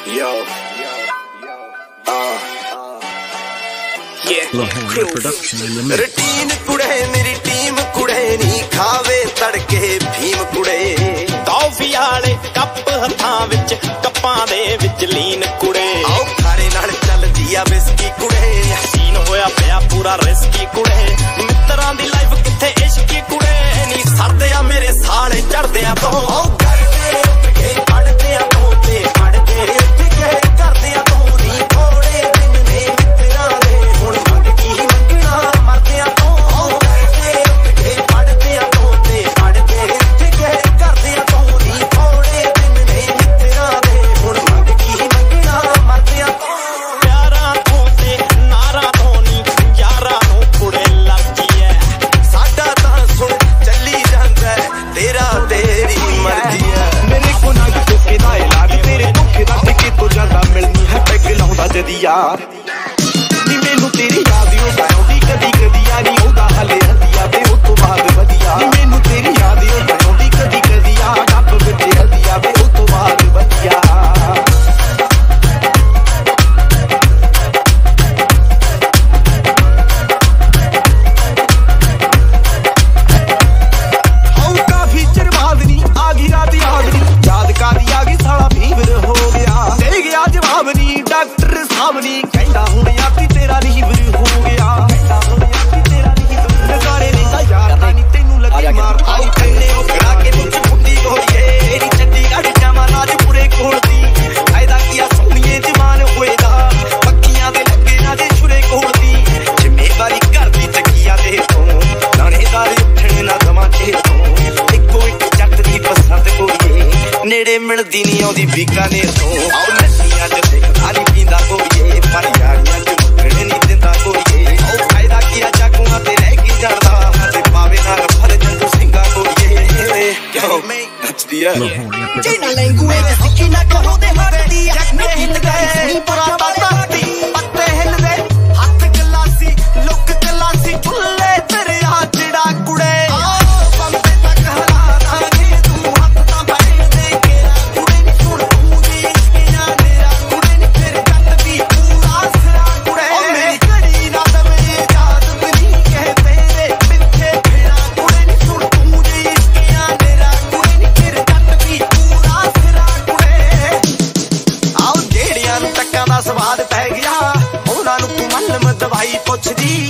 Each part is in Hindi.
Yo. Uh, uh. रूटीन कुड़े मेरी टीम कुड़े नी खावे तड़के भीम कुड़े। टॉफी कप हथा विच कपा दे लीन कुड़े। आओ खारे चल दिया बिस्की कुड़े। सीन होया पया पूरा रिस्की कुड़े। Yeah. ਪਿੰਡੋਂ ਦੀ ਬੀਕਾਨੇਰ ਤੋਂ ਆਉ ਨਸ਼ੀਆਂ ਚ ਤੇ ਖਾਲੀ ਪੀਂਦਾ ਕੋਈਏ ਪਰ ਯਾਰੀਆਂ ਚ ਮੁੱਕੜੇ ਨਹੀਂ ਦਿੰਦਾ ਕੋਈਏ ਆਉ ਫਾਇਦਾ ਕੀਆ ਚਾਕੂਆਂ ਤੇ ਰਹਿ ਕੀ ਜਾਣਦਾ ਤੇ ਪਾਵੇ ਨਾਲ ਫਰ ਜੰਦੂ ਸਿੰਘਾ ਕੋਈਏ ਕਿਉਂ ਨੱਚਦੀ ਆ ਜੀ ਨਾ ਲੈਂਗੂਏ ਵਿੱਚ ਸਿੱਕੀ ਨਾ ਕਹੋ ਦੇ ਹੱਥ ਦੀ ਗੀਤ ਗਾਏ ਨਹੀਂ ਪੁਰਾਣਾ ਦਾ ਸਵਾਦ ਪੈ ਗਿਆ। ਉਹਨਾਂ ਨੂੰ ਤੂੰ ਮਲਮ ਦਵਾਈ ਪੁੱਛਦੀ।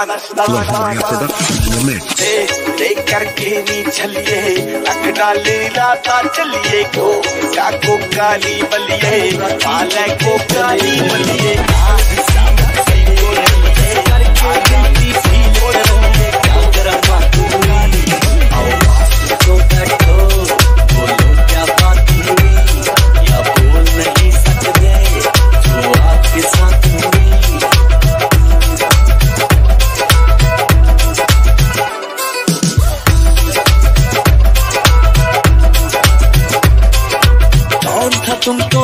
दाना लेकर के चलिए लखना लीला था चलिए को चाको काली बलिए पाले को काली बलिए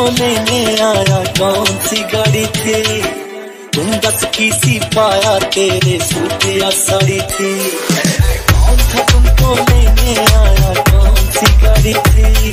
कोने में आया कौन सी गाड़ी थी? तुम बस किसी पाया, तेरे सूट या साड़ी थी। कौन था तुम कोने आया कौन सी गाड़ी थी?